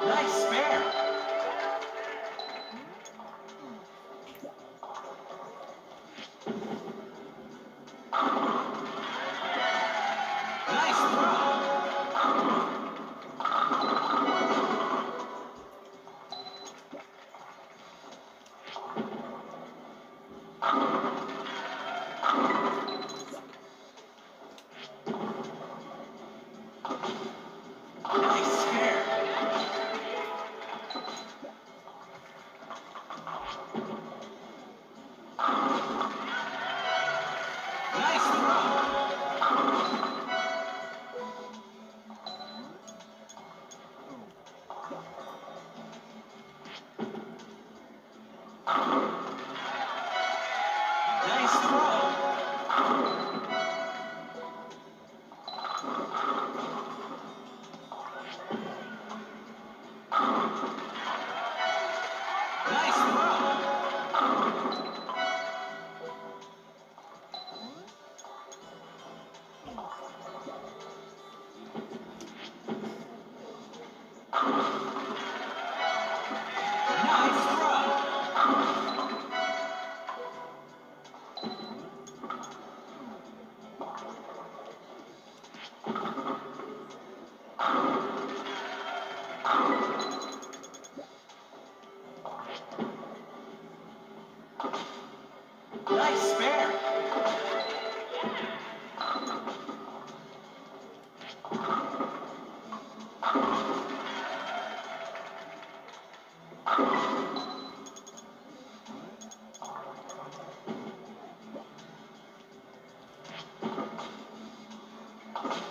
Nice spare. nice spare. Yeah.